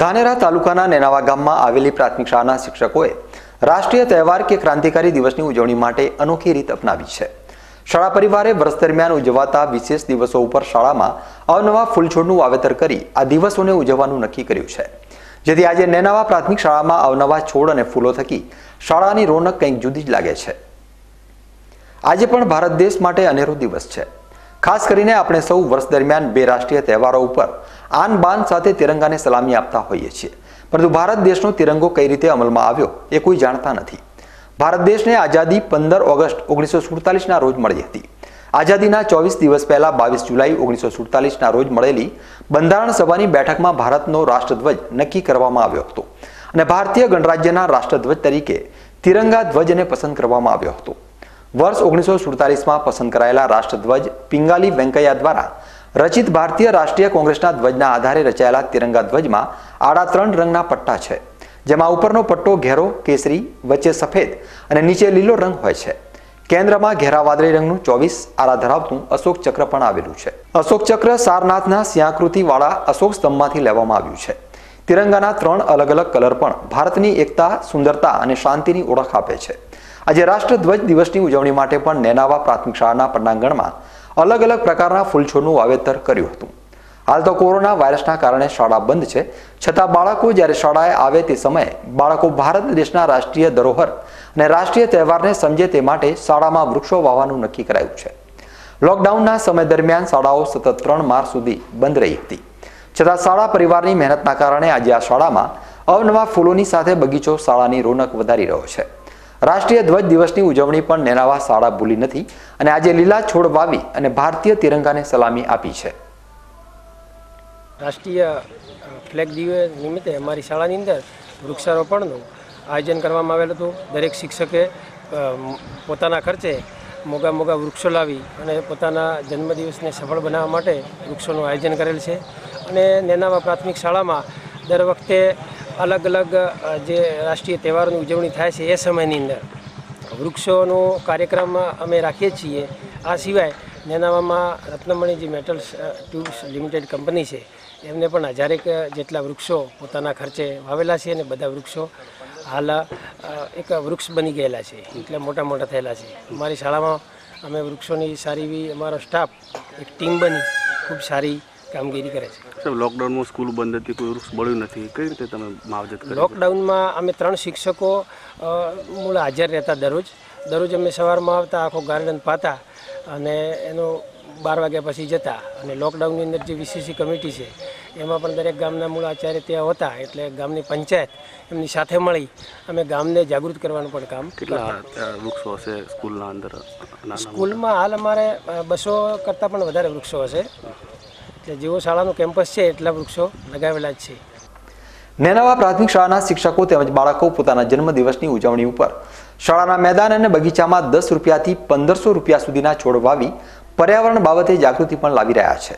ધાનેરા તાલુકાના નેનાવા ગામમાં આવેલી પ્રાથમિક શાળાના શિક્ષકોએ રાષ્ટ્રીય તહેવાર કે ક્રાંતિકારી દિવસની ઉજવણી માટે અનોખી રીત અપનાવી છે. શાળા પરિવારે વર્ષ દરમિયાન ઉજવાતા વિશેષ દિવસો ઉપર શાળામાં અવનવા ફૂલછોડનું વાવેતર કરી આ દિવસોને ઉજવવાનું નક્કી કર્યું છે. જેથી આજે નેનાવા પ્રાથમિક શાળામાં અવનવા છોડ અને ફૂલો થકી શાળાની રોનક કંઈક જુદી જ લાગે છે. આજે પણ ભારત દેશ માટે અનેરો દિવસ છે. ખાસ કરીને આપણે સૌ વર્ષ દરમિયાન બે રાષ્ટ્રીય તહેવારો ઉપર આન બાન સાથે તિરંગાને સલામી આપતા હોઈએ છીએ. પરંતુ ભારત દેશનો તિરંગો કઈ રીતે અમલમાં આવ્યો એ કોઈ જાણતા નથી. ભારત દેશને આઝાદી પંદર ઓગસ્ટ ઓગણીસો સુડતાલીસના રોજ મળી હતી. આઝાદીના ચોવીસ દિવસ પહેલા બાવીસ જુલાઈ ઓગણીસો સુડતાલીસના રોજ મળેલી બંધારણ સભાની બેઠકમાં ભારતનો રાષ્ટ્રધ્વજ નક્કી કરવામાં આવ્યો હતો અને ભારતીય ગણરાજ્યના રાષ્ટ્રધ્વજ તરીકે તિરંગા ધ્વજને પસંદ કરવામાં આવ્યો હતો. વર્ષ ઓગણીસો સુડતાલીસમાં પસંદ કરાયેલા રાષ્ટ્રધ્વજ પિંગાલી વેંકૈયા દ્વારા રચિત ભારતીય રાષ્ટ્રીય કોંગ્રેસના ધ્વજના આધારે રચાયેલા તિરંગા ધ્વજમાં આડા ત્રણ રંગના પટ્ટા છે, જેમાં ઉપરનો પટ્ટો ઘેરો કેસરી, વચ્ચે સફેદ અને નીચે લીલો રંગ હોય છે. કેન્દ્રમાં ઘેરા વાદળી રંગનું ચોવીસ આરા ધરાવતું અશોક ચક્ર પણ આવેલું છે. અશોક ચક્ર સારનાથના સિંહાકૃતિવાળા અશોક સ્તંભમાંથી લેવામાં આવ્યું છે. તિરંગાના ત્રણ અલગ અલગ કલર પણ ભારતની એકતા, સુંદરતા અને શાંતિની ઓળખ આપે છે. આજે રાષ્ટ્રધ્વજ દિવસની ઉજવણી માટે પણ નેનાવા પ્રાથમિક શાળાના પટાંગણમાં અલગ અલગ પ્રકારના ફૂલછોડનું વાવેતર કર્યું હતું. હાલ તો કોરોના વાયરસના કારણે શાળા બંધ છે. છતાં બાળકો જ્યારે શાળાએ આવે તે સમયે બાળકો ભારત દેશના રાષ્ટ્રીય ધરોહર અને રાષ્ટ્રીય તહેવારને સમજે તે માટે શાળામાં વૃક્ષો વાવવાનું નક્કી કરાયું છે. લોકડાઉનના સમય દરમિયાન શાળાઓ સતત ત્રણ માર્ચ સુધી બંધ રહી હતી. છતાં શાળા પરિવારની મહેનતના કારણે આજે આ શાળામાં અવનવા ફૂલોની સાથે બગીચો શાળાની રોનક વધારી રહ્યો છે. રાષ્ટ્રીય ધ્વજ દિવસની ઉજવણી પણ નેનાવા શાળા ભૂલી નથી અને આજે લીલા છોડ વાવી અને ભારતીય તિરંગાને સલામી આપી છે. રાષ્ટ્રીય ફ્લેગ દિવસ નિમિત્તે અમારી શાળાની અંદર વૃક્ષારોપણનું આયોજન કરવામાં આવેલું હતું. દરેક શિક્ષકે પોતાના ખર્ચે મોગા મોગા વૃક્ષો લાવી અને પોતાના જન્મદિવસને સફળ બનાવવા માટે વૃક્ષોનું આયોજન કરેલ છે. અને નેનાવા પ્રાથમિક શાળામાં દર વખતે અલગ અલગ જે રાષ્ટ્રીય તહેવારોની ઉજવણી થાય છે એ સમયની અંદર. વૃક્ષોનો કાર્યક્રમ અમે રાખીએ છીએ. આ સિવાય નેનાવામાં રત્નમણી જે મેટલ્સ ટ્યુબ્સ લિમિટેડ કંપની છે, એમને પણ હજારેક જેટલા વૃક્ષો પોતાના ખર્ચે વાવેલા છે અને બધા વૃક્ષો હાલ એક વૃક્ષ બની ગયેલા છે, એટલે મોટા મોટા થયેલા છે. અમારી શાળામાં અમે વૃક્ષોની સારી એવી અમારો સ્ટાફ એક ટીમ બની, ખૂબ સારી કામગીરી કરે છે. સાહેબ લોકડાઉનમાં સ્કૂલ બંધ હતી કોઈ વૃક્ષ બળ્યું નથી. કઈ રીતે તમે માવજત કરી લોકડાઉનમાં અમે ત્રણ શિક્ષકો મૂળ હાજર રહેતા દરરોજ. દરરોજ અમે સવારમાં આવતા આખો ગાર્ડન પાતા અને એનો બાર વાગ્યા પછી જતા. અને લોકડાઉનની અંદર જે વીસીસી કમિટી છે એમાં પણ દરેક ગામના મૂળ આચાર્ય ત્યાં હતા. એટલે ગામની પંચાયત એમની સાથે મળી અમે ગામને જાગૃત કરવાનું પણ કામ કેટલા વૃક્ષો હશે સ્કૂલના અંદર? સ્કૂલમાં હાલ અમારે બસો કરતાં પણ વધારે વૃક્ષો હશે. એટલે જેવો શાળાનું કેમ્પસ છે એટલા વૃક્ષો લગાવેલા જ છે. નેનાવા પ્રાથમિક શાળાના શિક્ષકો તેમજ બાળકો પોતાના જન્મદિવસની ઉજવણી ઉપર શાળાના મેદાન અને બગીચામાં દસ રૂપિયાથી પંદરસો રૂપિયા સુધીના છોડ વાવી પર્યાવરણ બાબતે જાગૃતિ પણ લાવી રહ્યા છે.